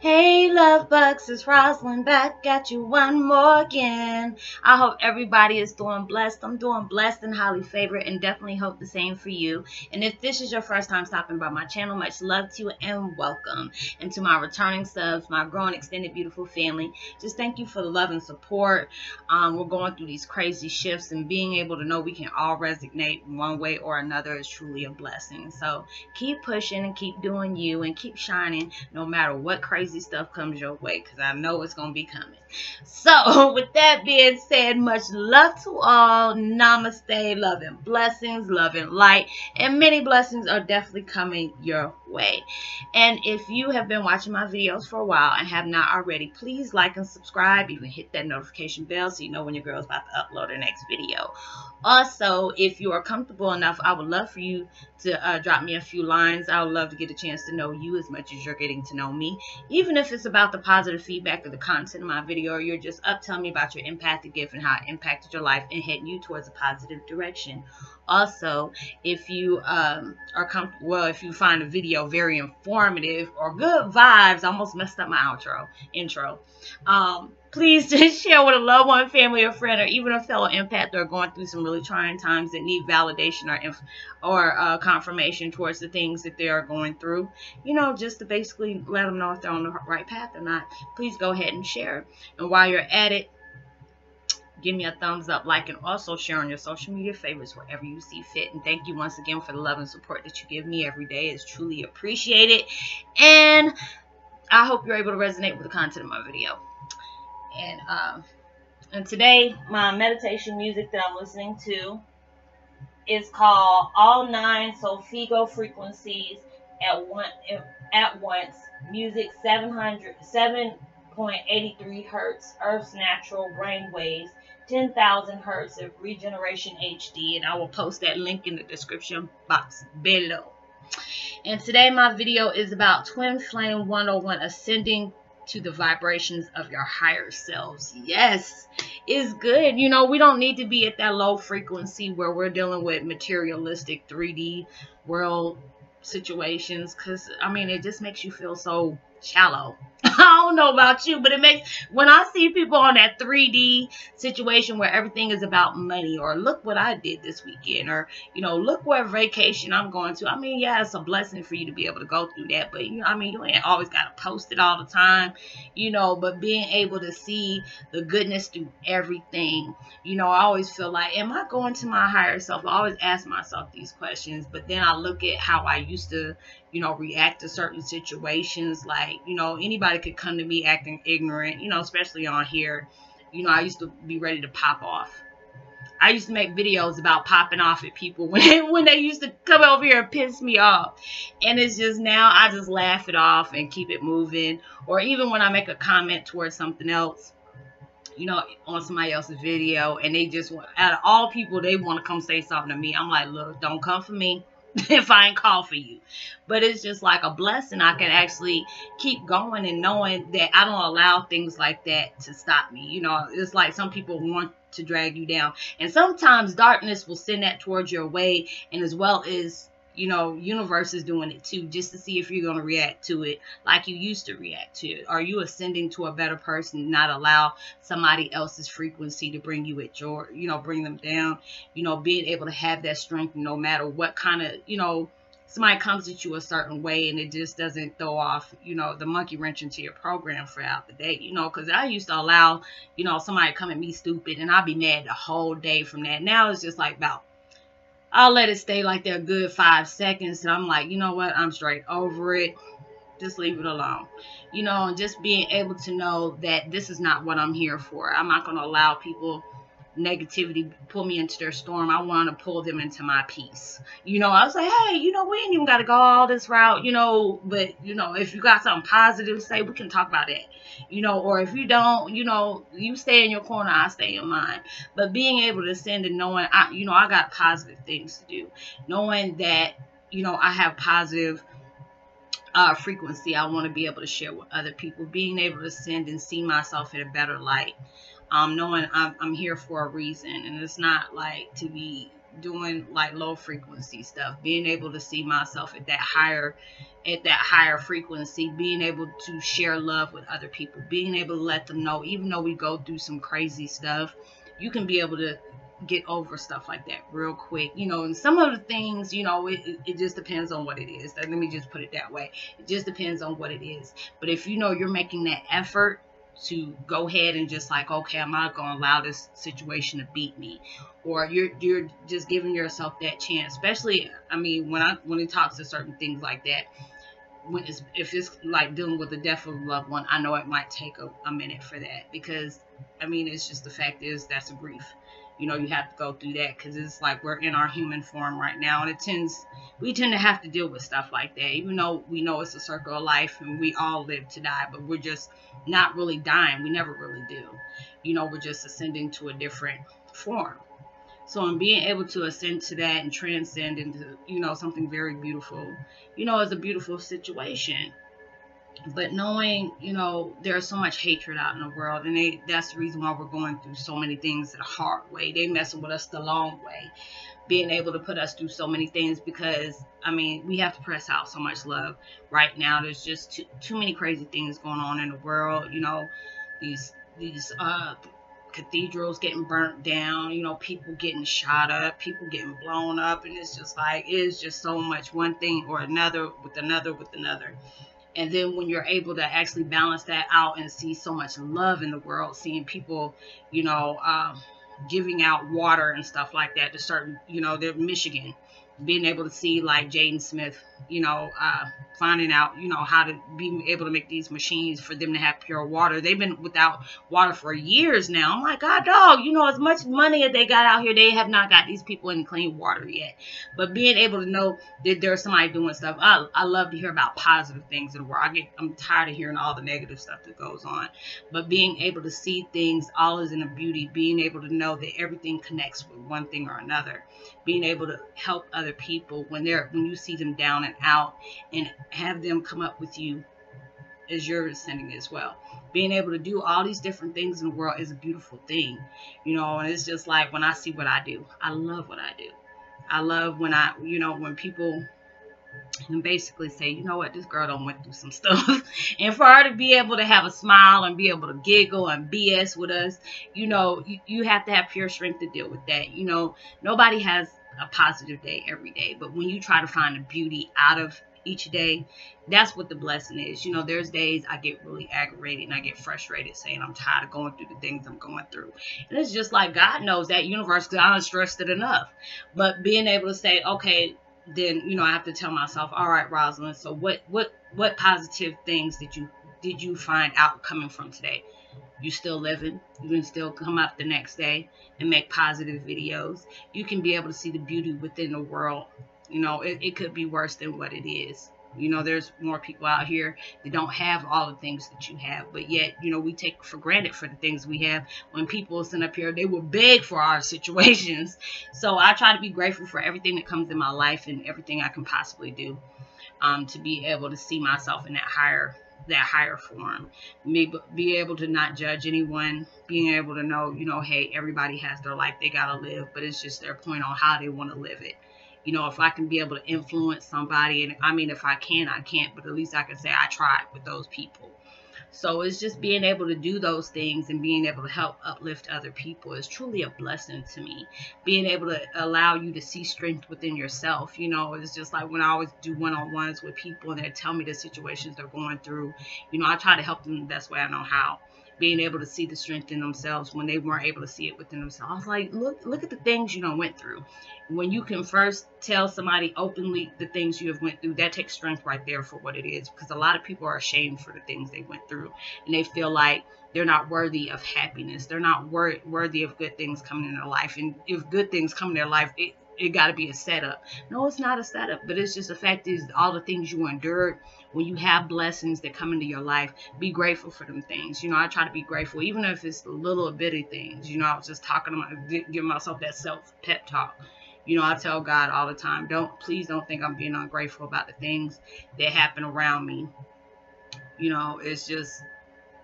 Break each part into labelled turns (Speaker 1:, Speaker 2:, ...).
Speaker 1: Hey, love bugs, it's Roslynn back at you one more again. I hope everybody is doing blessed. I'm doing blessed and highly favored, and definitely hope the same for you. And if this is your first time stopping by my channel, much love to you and welcome. And to my returning subs, my growing extended beautiful family, just thank you for the love and support. Um, we're going through these crazy shifts, and being able to know we can all resonate one way or another is truly a blessing. So keep pushing and keep doing you, and keep shining no matter what crazy crazy stuff comes your way because I know it's going to be coming. So, with that being said, much love to all. Namaste. Love and blessings, love and light. And many blessings are definitely coming your way. And if you have been watching my videos for a while and have not already, please like and subscribe. Even hit that notification bell so you know when your girl's about to upload her next video. Also, if you are comfortable enough, I would love for you to uh, drop me a few lines. I would love to get a chance to know you as much as you're getting to know me. If it's about the positive feedback of the content of my video or you're just up telling me about your empathic gift and how it impacted your life and heading you towards a positive direction. Also, if you um, are comfortable, well, if you find a video very informative or good vibes, I almost messed up my outro, intro. Um, please just share with a loved one, family, or friend, or even a fellow empath that are going through some really trying times that need validation or or uh, confirmation towards the things that they are going through. You know, just to basically let them know if they're on the right path or not. Please go ahead and share. And while you're at it, give me a thumbs up, like, and also share on your social media favorites wherever you see fit. And thank you once again for the love and support that you give me every day. It's truly appreciated. And I hope you're able to resonate with the content of my video. And uh, and today, my meditation music that I'm listening to is called All Nine Solfeggio Frequencies at one at once. Music 700 7.83 hertz, Earth's natural brain waves 10,000 hertz of regeneration HD, and I will post that link in the description box below. And today my video is about Twin Flame 101 ascending to the vibrations of your higher selves. Yes, it's good. You know, we don't need to be at that low frequency where we're dealing with materialistic 3D world situations because, I mean, it just makes you feel so shallow. I don't know about you, but it makes when I see people on that 3D situation where everything is about money or look what I did this weekend or you know look where vacation I'm going to. I mean, yeah, it's a blessing for you to be able to go through that, but you know, I mean, you ain't always got to post it all the time, you know. But being able to see the goodness through everything, you know, I always feel like, am I going to my higher self? I always ask myself these questions, but then I look at how I used to, you know, react to certain situations. Like, you know, anybody could come to me acting ignorant, you know, especially on here. You know, I used to be ready to pop off. I used to make videos about popping off at people when they, when they used to come over here and piss me off. And it's just now I just laugh it off and keep it moving. Or even when I make a comment towards something else, you know, on somebody else's video and they just, out of all people, they want to come say something to me. I'm like, look, don't come for me. if I ain't call for you. But it's just like a blessing. I can actually keep going and knowing that I don't allow things like that to stop me. You know, it's like some people want to drag you down. And sometimes darkness will send that towards your way and as well as you know, universe is doing it too, just to see if you're going to react to it like you used to react to it. Are you ascending to a better person, not allow somebody else's frequency to bring you at your, you know, bring them down, you know, being able to have that strength no matter what kind of, you know, somebody comes at you a certain way and it just doesn't throw off, you know, the monkey wrench into your program throughout the day, you know, because I used to allow, you know, somebody come at me stupid and I'd be mad the whole day from that. Now it's just like about I'll let it stay like that a good five seconds. And I'm like, you know what? I'm straight over it. Just leave it alone. You know, and just being able to know that this is not what I'm here for. I'm not going to allow people negativity pull me into their storm. I want to pull them into my peace. You know, I was like, hey, you know, we ain't even got to go all this route, you know, but, you know, if you got something positive to say, we can talk about it. You know, or if you don't, you know, you stay in your corner, I stay in mine. But being able to send and knowing, I, you know, I got positive things to do. Knowing that, you know, I have positive uh, frequency I want to be able to share with other people. Being able to send and see myself in a better light um, knowing I'm, I'm here for a reason and it's not like to be doing like low frequency stuff, being able to see myself at that higher at that higher frequency, being able to share love with other people, being able to let them know even though we go through some crazy stuff, you can be able to get over stuff like that real quick. You know, and some of the things, you know, it, it just depends on what it is. Let me just put it that way. It just depends on what it is. But if you know you're making that effort to go ahead and just like, okay, I'm not going to allow this situation to beat me, or you're you're just giving yourself that chance. Especially, I mean, when I when it talks to certain things like that, when it's, if it's like dealing with the death of a loved one, I know it might take a, a minute for that because, I mean, it's just the fact is that's a grief you know you have to go through that because it's like we're in our human form right now and it tends we tend to have to deal with stuff like that. Even though we know it's a circle of life and we all live to die but we're just not really dying. We never really do. You know we're just ascending to a different form. So in being able to ascend to that and transcend into you know something very beautiful you know is a beautiful situation but knowing you know there's so much hatred out in the world and they that's the reason why we're going through so many things the hard way they messing with us the long way being able to put us through so many things because i mean we have to press out so much love right now there's just too, too many crazy things going on in the world you know these these uh cathedrals getting burnt down, you know, people getting shot up, people getting blown up, and it's just like it's just so much one thing or another with another with another. And then when you're able to actually balance that out and see so much love in the world, seeing people, you know, um, giving out water and stuff like that to certain, you know, they're Michigan, being able to see like Jaden Smith, you know, uh, finding out, you know, how to be able to make these machines for them to have pure water. They've been without water for years now. I'm like, God, dog, you know, as much money as they got out here, they have not got these people in clean water yet. But being able to know that there's somebody doing stuff, I, I love to hear about positive things in the world. I get, I'm tired of hearing all the negative stuff that goes on. But being able to see things, all is in a beauty, being able to know that everything connects with one thing or another, being able to help other people when they're when you see them down and out and have them come up with you as you're sending as well. Being able to do all these different things in the world is a beautiful thing, you know. And it's just like when I see what I do, I love what I do. I love when I, you know, when people and basically say, you know what, this girl don't went through some stuff. and for her to be able to have a smile and be able to giggle and BS with us, you know, you, you have to have pure strength to deal with that. You know, nobody has a positive day every day, but when you try to find the beauty out of each day. That's what the blessing is. You know, there's days I get really aggravated and I get frustrated saying I'm tired of going through the things I'm going through. And it's just like God knows that universe because I don't stressed it enough. But being able to say, okay, then you know I have to tell myself, all right, Roslynn. So what what what positive things did you did you find out coming from today? You still living. You can still come up the next day and make positive videos. You can be able to see the beauty within the world you know, it, it could be worse than what it is. You know, there's more people out here that don't have all the things that you have, but yet, you know, we take for granted for the things we have. When people sit up here, they will beg for our situations. So I try to be grateful for everything that comes in my life and everything I can possibly do um, to be able to see myself in that higher that higher form. Be, be able to not judge anyone. Being able to know you know hey everybody has their life they gotta live but it's just their point on how they want to live it. You know, if I can be able to influence somebody, and I mean, if I can, I can't, but at least I can say I tried with those people. So it's just being able to do those things and being able to help uplift other people is truly a blessing to me. Being able to allow you to see strength within yourself. You know, it's just like when I always do one on ones with people and they tell me the situations they're going through, you know, I try to help them the best way I know how being able to see the strength in themselves when they weren't able to see it within themselves. I was like, look, look at the things you know went through. When you can first tell somebody openly the things you have went through, that takes strength right there for what it is. Because a lot of people are ashamed for the things they went through, and they feel like they're not worthy of happiness. They're not wor- worthy of good things coming in their life. And if good things come in their life, it, it got to be a setup. No, it's not a setup, but it's just the fact is all the things you endured. When you have blessings that come into your life, be grateful for them things. You know, I try to be grateful, even if it's little bitty things. You know, I was just talking to my, giving myself that self pep talk. You know, I tell God all the time, don't please don't think I'm being ungrateful about the things that happen around me. You know, it's just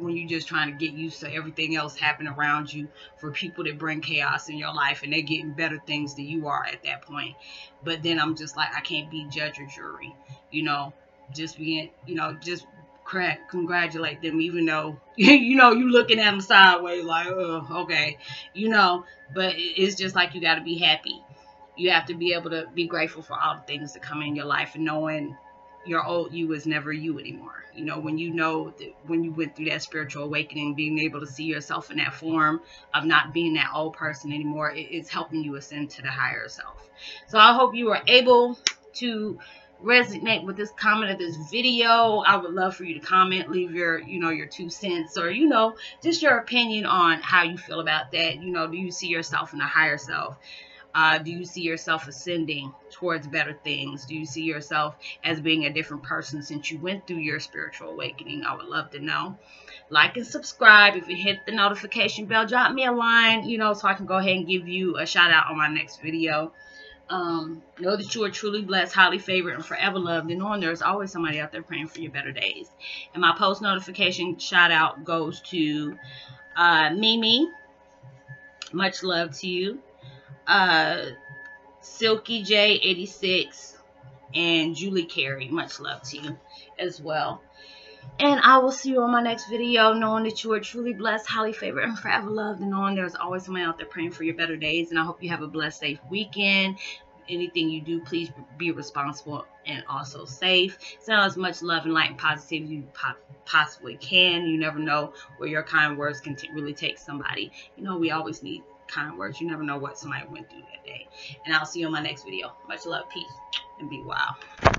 Speaker 2: when you're just trying to get used to everything else happening around you for people that bring chaos in your life and they're getting better things than you are at that point. But then I'm just like, I can't be judge or jury, you know, just being, you know, just congratulate them, even though, you know, you looking at them sideways like, oh, okay, you know, but it's just like you got to be happy. You have to be able to be grateful for all the things that come in your life and knowing your old you is never you anymore. You know, when you know that when you went through that spiritual awakening, being able to see yourself in that form of not being that old person anymore, it's helping you ascend to the higher self. So I hope you are able to resonate with this comment of this video i would love for you to comment leave your you know your two cents or you know just your opinion on how you feel about that you know do you see yourself in a higher self uh, do you see yourself ascending towards better things? Do you see yourself as being a different person since you went through your spiritual awakening? I would love to know. Like and subscribe. If you hit the notification bell, drop me a line, you know, so I can go ahead and give you a shout out on my next video. Um, know that you are truly blessed, highly favored, and forever loved, and knowing there's always somebody out there praying for your better days. And my post notification shout out goes to uh, Mimi. Much love to you uh, Silky J86, and Julie Carey. Much love to you as well. And I will see you on my next video, knowing that you are truly blessed, highly favored, and forever loved, and knowing there's always someone out there praying for your better days. And I hope you have a blessed, safe weekend. Anything you do, please be responsible and also safe. Send as much love and light and positivity you possibly can. You never know where your kind words can really take somebody. You know, we always need kind words. You never know what somebody went through that day. And I'll see you on my next video. Much love, peace, and be wild.